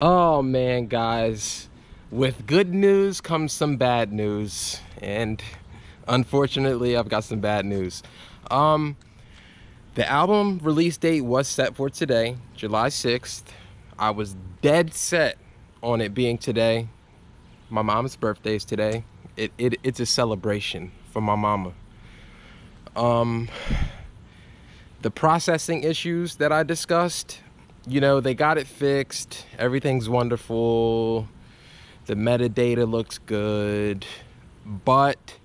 Oh man, guys. With good news comes some bad news. And unfortunately, I've got some bad news. Um, the album release date was set for today, July 6th. I was dead set on it being today. My mom's birthday is today. It, it, it's a celebration for my mama. Um, the processing issues that I discussed, you know, they got it fixed. Everything's wonderful. The metadata looks good. But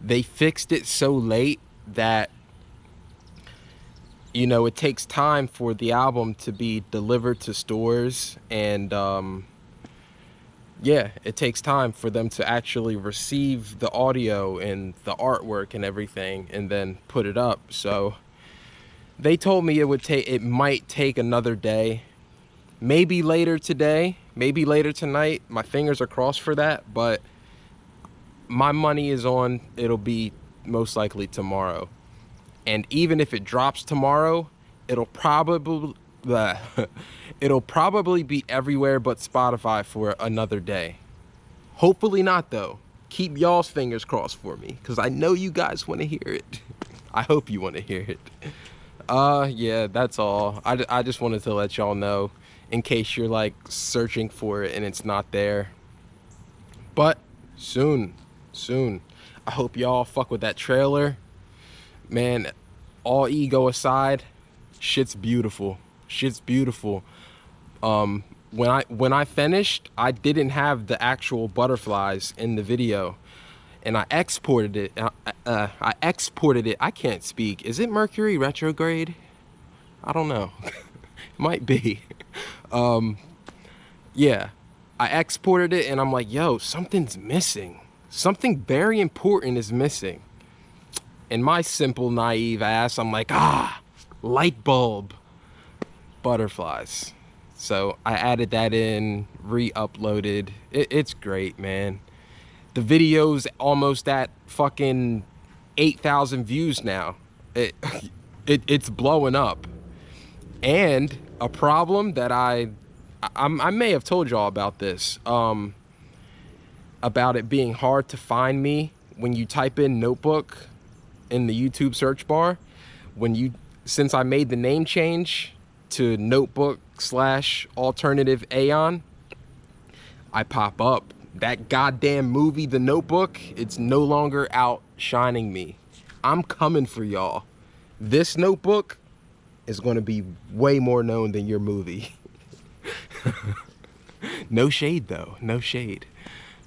they fixed it so late that, you know, it takes time for the album to be delivered to stores. And, um, yeah, it takes time for them to actually receive the audio and the artwork and everything and then put it up. So, they told me it would take it might take another day. Maybe later today maybe later tonight. My fingers are crossed for that but my money is on. It'll be most likely tomorrow. And even if it drops tomorrow it'll probably it'll probably be everywhere but spotify for another day. Hopefully not though. Keep y'all's fingers crossed for me because i know you guys want to hear it. I hope you want to hear it uh, yeah, that's all. I, I just wanted to let y'all know in case you're like searching for it and it's not there. But soon, soon. I hope y'all fuck with that trailer. Man, all ego aside, shit's beautiful. Shit's beautiful. Um, when I when I finished, I didn't have the actual butterflies in the video and I exported it. Uh, uh, I exported it. I can't speak. Is it Mercury retrograde? I don't know. It might be. Um, yeah, I exported it and I'm like, yo, something's missing. Something very important is missing. And my simple, naive ass, I'm like, ah, light bulb, butterflies. So I added that in, re-uploaded. It, it's great, man the video's almost at fucking 8,000 views now. It, it, it's blowing up. And a problem that I, I, I may have told y'all about this, um, about it being hard to find me when you type in notebook in the YouTube search bar. When you, since I made the name change to notebook slash alternative Aeon, I pop up that goddamn movie, The Notebook, it's no longer outshining me. I'm coming for y'all. This notebook is going to be way more known than your movie. no shade though, no shade.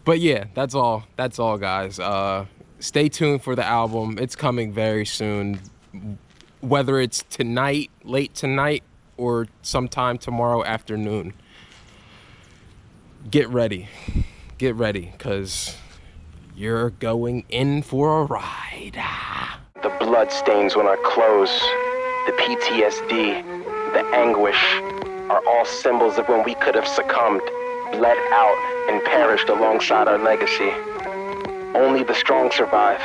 But yeah, that's all. That's all guys. Uh stay tuned for the album. It's coming very soon. Whether it's tonight, late tonight or sometime tomorrow afternoon. Get ready get ready because you're going in for a ride. Ah. The blood stains on our clothes, the PTSD, the anguish are all symbols of when we could have succumbed, bled out, and perished alongside our legacy. Only the strong survive.